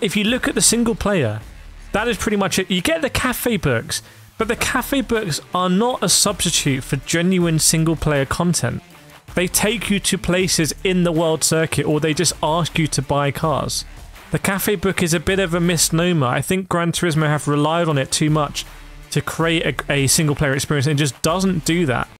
if you look at the single player, that is pretty much it. You get the cafe books, but the cafe books are not a substitute for genuine single player content. They take you to places in the world circuit or they just ask you to buy cars. The cafe book is a bit of a misnomer. I think Gran Turismo have relied on it too much to create a, a single player experience and it just doesn't do that.